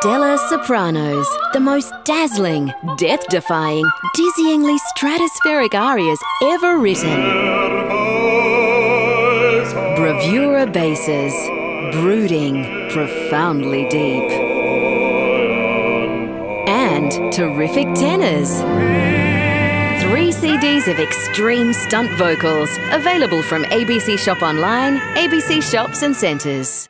Stellar sopranos, the most dazzling, death defying, dizzyingly stratospheric arias ever written. Bravura basses, brooding, profoundly deep. And terrific tenors. Three CDs of extreme stunt vocals, available from ABC Shop Online, ABC Shops and Centres.